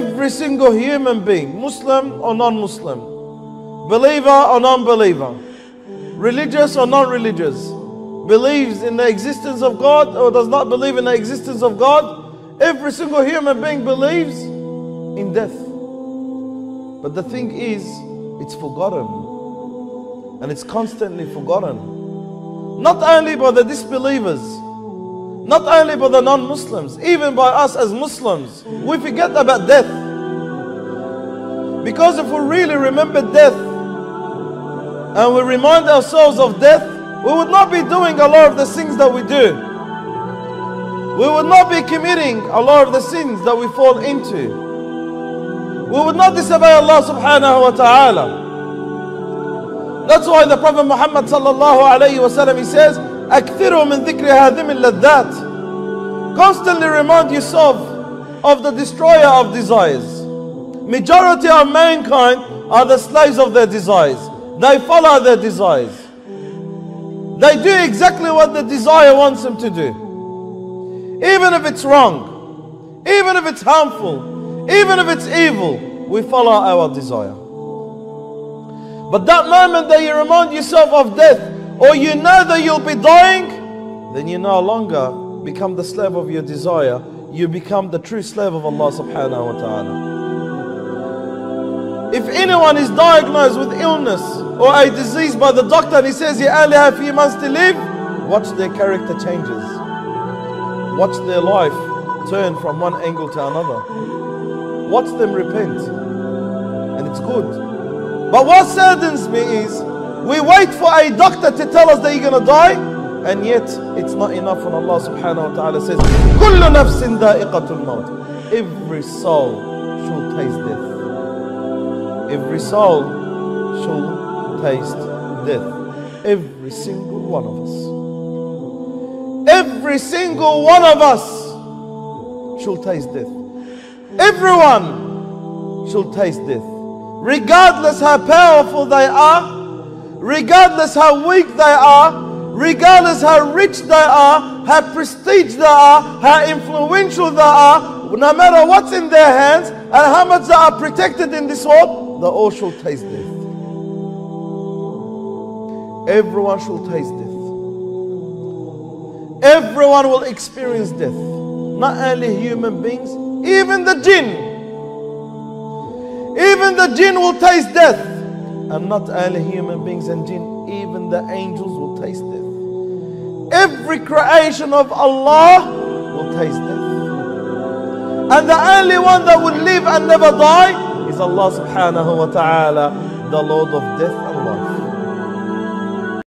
Every single human being, Muslim or non Muslim, believer or non believer, religious or non religious, believes in the existence of God or does not believe in the existence of God, every single human being believes in death. But the thing is, it's forgotten. And it's constantly forgotten. Not only by the disbelievers, not only by the non Muslims, even by us as Muslims, we forget about death. Because if we really remember death and we remind ourselves of death, we would not be doing a lot of the things that we do. We would not be committing a lot of the sins that we fall into. We would not disobey Allah subhanahu wa ta'ala. That's why the Prophet Muhammad sallallahu alayhi wa sallam he says, أكثروا من ذكر هذه اللذات. Constantly remind yourself of the destroyer of desires. Majority of mankind are the slaves of their desires. They follow their desires. They do exactly what the desire wants them to do. Even if it's wrong, even if it's harmful, even if it's evil, we follow our desire. But that moment that you remind yourself of death, or you know that you'll be dying, then you no longer become the slave of your desire. You become the true slave of Allah subhanahu wa ta'ala. If anyone is diagnosed with illness or a disease by the doctor and he says you only have few months to live, watch their character changes. Watch their life turn from one angle to another. Watch them repent. And it's good. But what saddens me is we wait for a doctor to tell us that you're going to die, and yet it's not enough when Allah subhanahu wa ta'ala says, كُلُّ نَفْسٍ ذَائِقَةُ الْمَوْتِ Every soul shall taste death. Every soul shall taste death. Every single one of us. Every single one of us shall taste death. Everyone shall taste death. Regardless how powerful they are, regardless how weak they are, regardless how rich they are, how prestige they are, how influential they are, no matter what's in their hands and how much they are protected in this world, they all shall taste death. Everyone shall taste death. Everyone will experience death. Not only human beings, even the jinn. Even the jinn will taste death. And not only human beings and jinn, even the angels will taste death. Every creation of Allah will taste death. And the only one that will live and never die is Allah subhanahu wa ta'ala, the Lord of death and life.